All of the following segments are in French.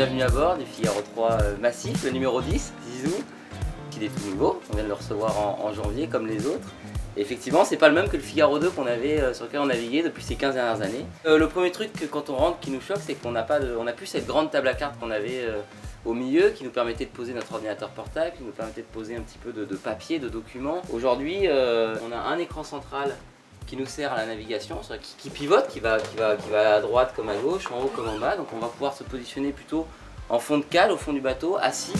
Bienvenue à bord du Figaro 3 euh, Massif, le numéro 10, Zizou, qui est tout nouveau. On vient de le recevoir en, janvier comme les autres. Et effectivement, c'est pas le même que le Figaro 2 qu'on avait, euh, sur lequel on naviguait depuis ces 15 dernières années. Euh, le premier truc quand on rentre qui nous choque, c'est qu'on n'a pas on a plus cette grande table à cartes qu'on avait au milieu qui nous permettait de poser notre ordinateur portable, qui nous permettait de poser un petit peu de, papier, de documents. Aujourd'hui, on a un écran central qui nous sert à la navigation, qui, pivote, qui va, qui, va, à droite comme à gauche, en haut comme en bas. Donc on va pouvoir se positionner plutôt en fond de cale, au fond du bateau, assis.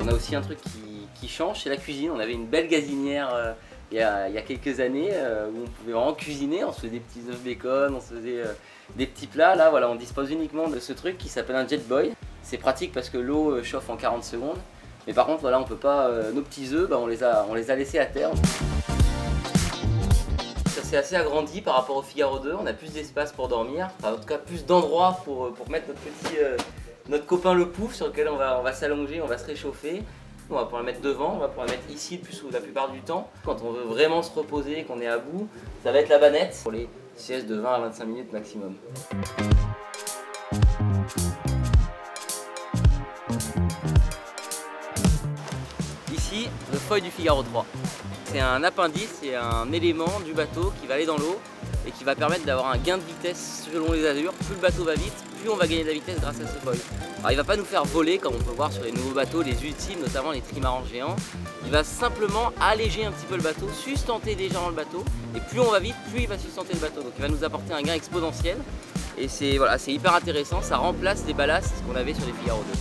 On a aussi un truc qui, change, c'est la cuisine. On avait une belle gazinière euh, il, y a, quelques années euh, où on pouvait vraiment cuisiner. On se faisait des petits œufs bacon, on se faisait euh, des petits plats. Là, voilà, on dispose uniquement de ce truc qui s'appelle un jet boy. C'est pratique parce que l'eau chauffe en 40 secondes. Mais par contre, voilà, on peut pas. nos petits œufs, bah, on les a laissés à terre c'est assez agrandi par rapport au Figaro 2, on a plus d'espace pour dormir, en tout cas plus d'endroits pour, euh, pour, mettre notre petit, euh, notre copain le pouf sur lequel on va, on va s'allonger, on va se réchauffer. On va pouvoir le mettre devant, on va pouvoir le mettre ici plus la plupart du temps. Quand on veut vraiment se reposer, qu'on est à bout, ça va être la banette pour les siestes de 20 à 25 minutes maximum. Le feuille du Figaro 3. C'est un appendice, c'est un élément du bateau qui va aller dans l'eau et qui va permettre d'avoir un gain de vitesse selon les allures. Plus le bateau va vite, plus on va gagner de la vitesse grâce à ce foil. Alors il va pas nous faire voler comme on peut voir sur les nouveaux bateaux, les ultimes, notamment les trimarans géants. Il va simplement alléger un petit peu le bateau, sustenter déjà dans le bateau. Et plus on va vite, plus il va sustenter le bateau. Donc il va nous apporter un gain exponentiel. Et c'est hyper intéressant, ça remplace les ballasts qu'on avait sur les Figaro 2.